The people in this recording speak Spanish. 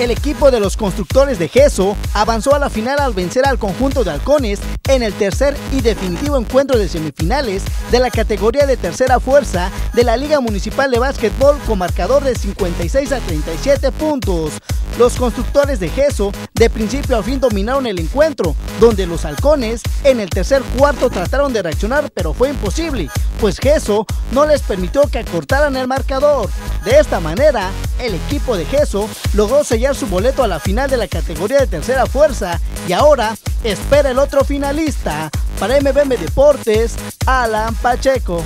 El equipo de los constructores de Geso avanzó a la final al vencer al conjunto de halcones en el tercer y definitivo encuentro de semifinales de la categoría de tercera fuerza de la Liga Municipal de Básquetbol con marcador de 56 a 37 puntos. Los constructores de Geso de principio a fin dominaron el encuentro, donde los halcones en el tercer cuarto trataron de reaccionar pero fue imposible, pues Geso no les permitió que acortaran el marcador. De esta manera, el equipo de Geso logró sellar su boleto a la final de la categoría de tercera fuerza y ahora espera el otro finalista. Para MBM Deportes, Alan Pacheco.